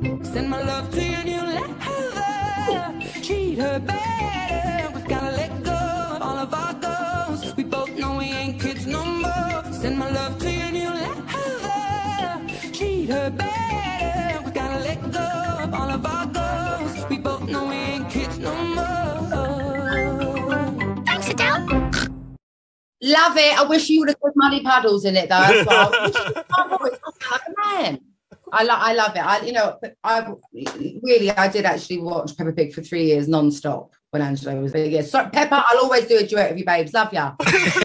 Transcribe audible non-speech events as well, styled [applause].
Send my love to your new lover. Treat her better. We've gotta let go of all of our goals. We both know we ain't kids no more. Send my love to your new lover. Treat her better. We gotta let go of all of our goals. We both know we ain't kids no more. Thanks, Adele. Love it. I wish you would have put muddy puddles in it though. [laughs] As well. I wish you would have done voice. I like a man. I love, I love it. I, you know, I really, I did actually watch Peppa Pig for three years non-stop when Angelo was big. Yeah, so Peppa, I'll always do a duet with you, babes. Love ya. [laughs]